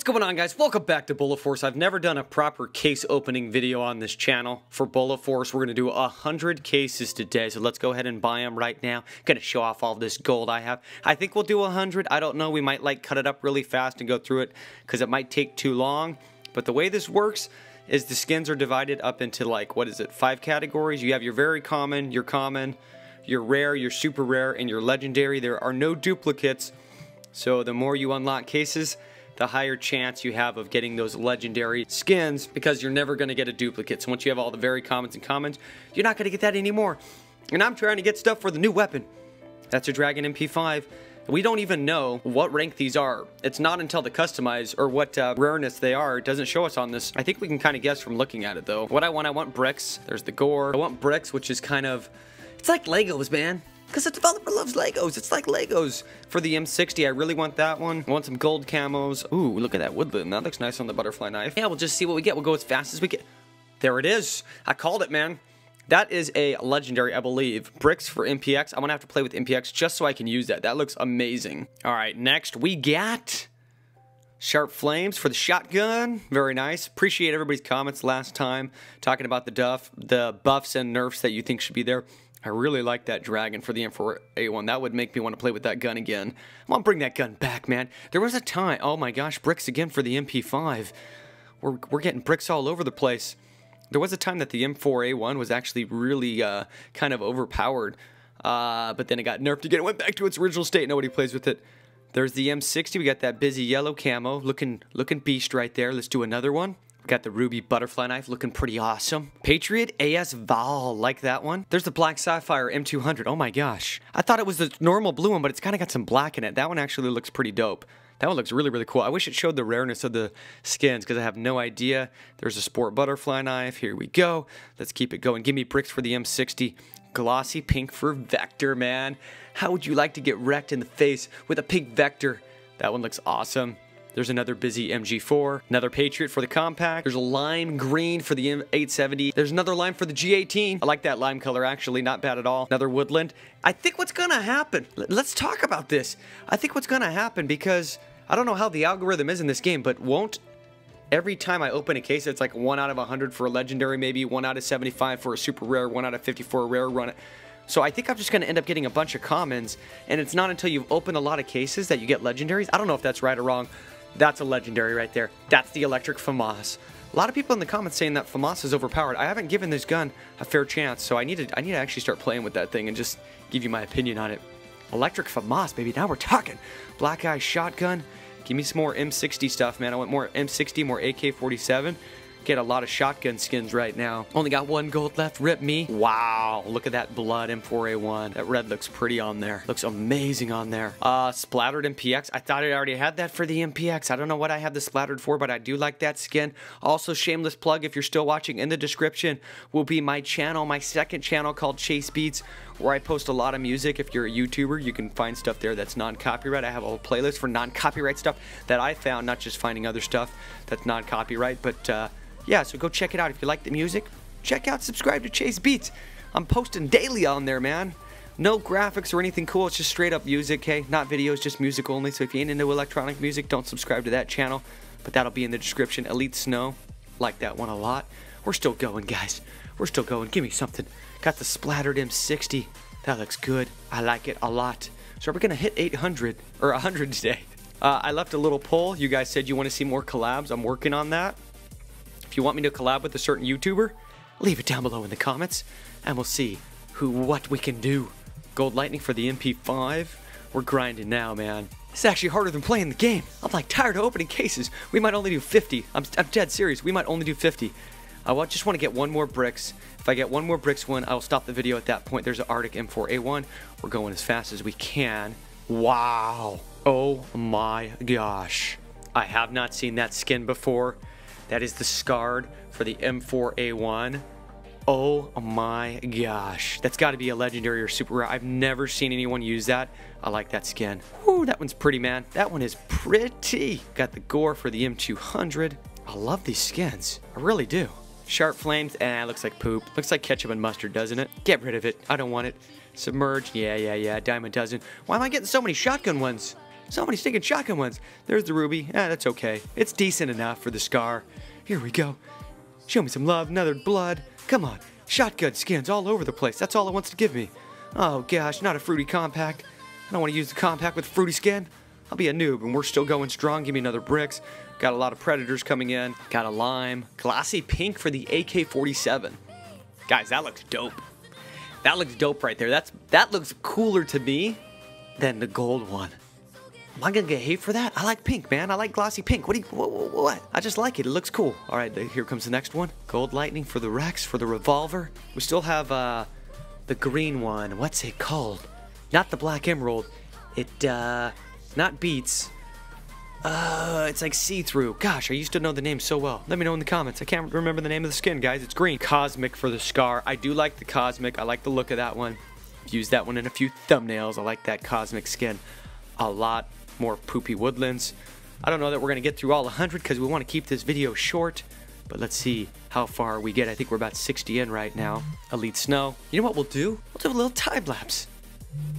What's going on guys? Welcome back to Bullet Force. I've never done a proper case opening video on this channel. For Bullet Force, we're going to do 100 cases today, so let's go ahead and buy them right now. going to show off all this gold I have. I think we'll do 100. I don't know. We might like cut it up really fast and go through it because it might take too long. But the way this works is the skins are divided up into like, what is it, five categories. You have your very common, your common, your rare, your super rare, and your legendary. There are no duplicates, so the more you unlock cases, the higher chance you have of getting those legendary skins because you're never going to get a duplicate. So once you have all the very commons and commons, you're not going to get that anymore. And I'm trying to get stuff for the new weapon. That's a Dragon MP5. We don't even know what rank these are. It's not until the customize or what uh, rareness they are. It doesn't show us on this. I think we can kind of guess from looking at it though. What I want, I want bricks. There's the gore. I want bricks, which is kind of, it's like Legos, man. Because the developer loves Legos. It's like Legos. For the M60, I really want that one. I want some gold camos. Ooh, look at that woodland. That looks nice on the butterfly knife. Yeah, we'll just see what we get. We'll go as fast as we get. There it is. I called it, man. That is a legendary, I believe. Bricks for MPX. I'm to have to play with MPX just so I can use that. That looks amazing. All right, next we got... Sharp Flames for the shotgun. Very nice. Appreciate everybody's comments last time talking about the duff, the buffs and nerfs that you think should be there. I really like that dragon for the M4A1. That would make me want to play with that gun again. I want to bring that gun back, man. There was a time. Oh my gosh, bricks again for the MP5. We're, we're getting bricks all over the place. There was a time that the M4A1 was actually really uh, kind of overpowered. Uh, but then it got nerfed again. It went back to its original state. Nobody plays with it. There's the M60. We got that busy yellow camo. Looking, looking beast right there. Let's do another one. Got the ruby butterfly knife looking pretty awesome. Patriot AS Val, like that one. There's the black sapphire M200. Oh my gosh. I thought it was the normal blue one, but it's kind of got some black in it. That one actually looks pretty dope. That one looks really, really cool. I wish it showed the rareness of the skins because I have no idea. There's a sport butterfly knife. Here we go. Let's keep it going. Give me bricks for the M60. Glossy pink for Vector, man. How would you like to get wrecked in the face with a pink Vector? That one looks awesome. There's another busy MG4, another Patriot for the compact. There's a lime green for the M870. There's another lime for the G18. I like that lime color actually, not bad at all. Another woodland. I think what's gonna happen, let's talk about this. I think what's gonna happen because I don't know how the algorithm is in this game, but won't every time I open a case, it's like 1 out of 100 for a legendary, maybe 1 out of 75 for a super rare, 1 out of 50 for a rare run. So I think I'm just going to end up getting a bunch of commons, and it's not until you've opened a lot of cases that you get legendaries. I don't know if that's right or wrong. That's a legendary right there. That's the electric FAMAS. A lot of people in the comments saying that FAMAS is overpowered. I haven't given this gun a fair chance, so I need to I need to actually start playing with that thing and just give you my opinion on it. Electric FAMAS, baby. Now we're talking. Black Eye Shotgun. Give me some more M60 stuff, man. I want more M60, more AK-47 get a lot of shotgun skins right now. Only got one gold left. Rip me. Wow. Look at that blood M4A1. That red looks pretty on there. Looks amazing on there. Uh, splattered MPX. I thought I already had that for the MPX. I don't know what I have the splattered for, but I do like that skin. Also, shameless plug if you're still watching in the description will be my channel, my second channel called Chase Beats where I post a lot of music. If you're a YouTuber, you can find stuff there that's non-copyright. I have a whole playlist for non-copyright stuff that I found, not just finding other stuff that's non-copyright, but uh, yeah, so go check it out. If you like the music, check out, subscribe to Chase Beats. I'm posting daily on there, man. No graphics or anything cool. It's just straight up music, okay? Not videos, just music only. So if you ain't into electronic music, don't subscribe to that channel. But that'll be in the description. Elite Snow. Like that one a lot. We're still going, guys. We're still going. Give me something. Got the splattered M60. That looks good. I like it a lot. So we're going to hit 800 or 100 today. Uh, I left a little poll. You guys said you want to see more collabs. I'm working on that. If you want me to collab with a certain YouTuber, leave it down below in the comments, and we'll see who what we can do. Gold Lightning for the MP5. We're grinding now, man. It's actually harder than playing the game. I'm like tired of opening cases. We might only do 50. I'm, I'm dead serious. We might only do 50. I just want to get one more bricks. If I get one more bricks one, I'll stop the video at that point. There's an Arctic M4A1. We're going as fast as we can. Wow. Oh my gosh. I have not seen that skin before. That is the Scarred for the M4A1. Oh my gosh. That's got to be a legendary or super rare. I've never seen anyone use that. I like that skin. Whoo, that one's pretty, man. That one is pretty. Got the gore for the M200. I love these skins. I really do. Sharp flames, eh, looks like poop. Looks like ketchup and mustard, doesn't it? Get rid of it. I don't want it. Submerge, yeah, yeah, yeah. Diamond dozen. Why am I getting so many shotgun ones? So many stinking shotgun ones. There's the ruby. Ah, that's okay. It's decent enough for the scar. Here we go. Show me some love, another blood. Come on. Shotgun skins all over the place. That's all it wants to give me. Oh gosh, not a fruity compact. I don't want to use the compact with fruity skin. I'll be a noob, and we're still going strong. Give me another bricks. Got a lot of predators coming in. Got a lime. Glossy pink for the AK-47. Guys, that looks dope. That looks dope right there. That's That looks cooler to me than the gold one. Am I gonna get hate for that? I like pink, man. I like glossy pink. What do you, what, what, what? I just like it. It looks cool. All right, here comes the next one. Gold lightning for the Rex, for the revolver. We still have uh, the green one. What's it called? Not the black emerald. It, uh, not beats. Uh, it's like see-through. Gosh, I used to know the name so well. Let me know in the comments. I can't remember the name of the skin, guys. It's green. Cosmic for the scar. I do like the Cosmic. I like the look of that one. Used that one in a few thumbnails. I like that Cosmic skin a lot. More poopy woodlands. I don't know that we're going to get through all 100 because we want to keep this video short. But let's see how far we get. I think we're about 60 in right now. Elite Snow. You know what we'll do? We'll do a little time lapse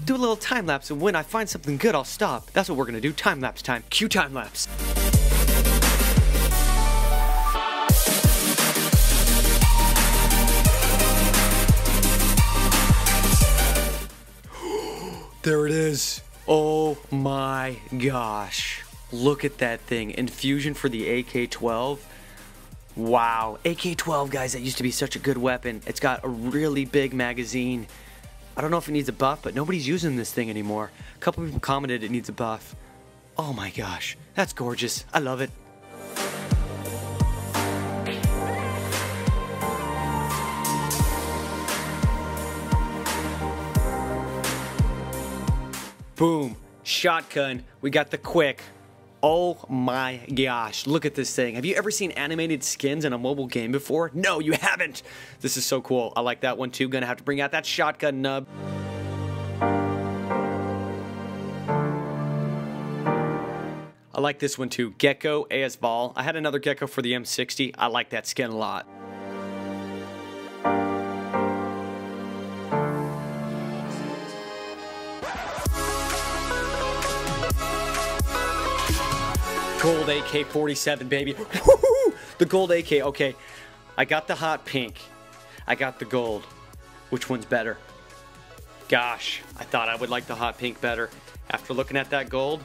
do a little time lapse, and when I find something good, I'll stop. That's what we're gonna do. Time lapse time. Cue time lapse. there it is. Oh my gosh. Look at that thing. Infusion for the AK-12. Wow. AK-12, guys, that used to be such a good weapon. It's got a really big magazine. I don't know if it needs a buff, but nobody's using this thing anymore. A couple people commented it needs a buff. Oh my gosh, that's gorgeous. I love it. Boom, shotgun. We got the quick. Oh my gosh, look at this thing. Have you ever seen animated skins in a mobile game before? No, you haven't. This is so cool. I like that one too. Gonna have to bring out that shotgun nub. I like this one too. Gecko AS Val. I had another Gecko for the M60. I like that skin a lot. Gold AK-47, baby. the gold AK. Okay, I got the hot pink. I got the gold. Which one's better? Gosh, I thought I would like the hot pink better. After looking at that gold,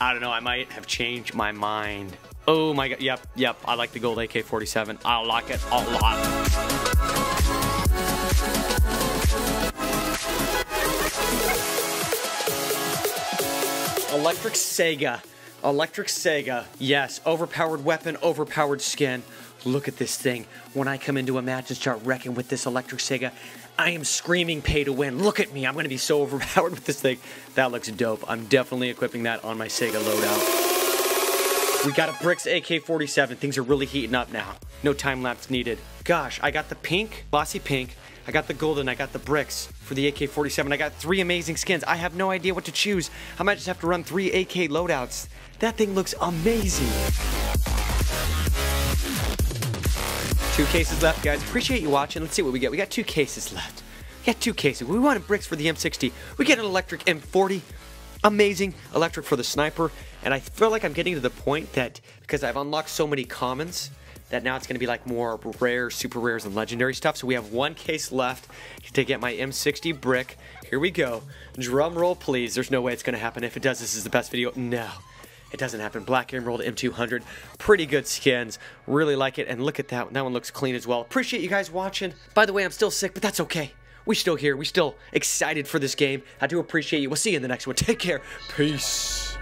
I don't know, I might have changed my mind. Oh my god, yep, yep, I like the gold AK-47. I like it a lot. Electric Saiga. Electric Saiga. Yes, overpowered weapon, overpowered skin. Look at this thing. When I come into a match and start wrecking with this Electric Saiga, I am screaming pay to win. Look at me. I'm going to be so overpowered with this thing. That looks dope. I'm definitely equipping that on my Saiga loadout. We got a Bricks AK-47. Things are really heating up now. No time lapse needed. Gosh, I got the pink, glossy pink. I got the golden, I got the bricks for the AK-47. I got three amazing skins. I have no idea what to choose. I might just have to run three AK loadouts. That thing looks amazing. Two cases left, guys. Appreciate you watching. Let's see what we get. We got two cases left. We got two cases. We wanted bricks for the M60. We get an electric M40. Amazing electric for the sniper. And I feel like I'm getting to the point that because I've unlocked so many commons, that now it's going to be like more rare, super rares, and legendary stuff. So we have one case left to get my M60 brick. Here we go. Drum roll, please. There's no way it's going to happen. If it does, this is the best video. No. It doesn't happen. Black Emerald M200. Pretty good skins. Really like it. And look at that. That one looks clean as well. Appreciate you guys watching. By the way, I'm still sick, but that's okay. We still here. We still excited for this game. I do appreciate you. We'll see you in the next one. Take care. Peace.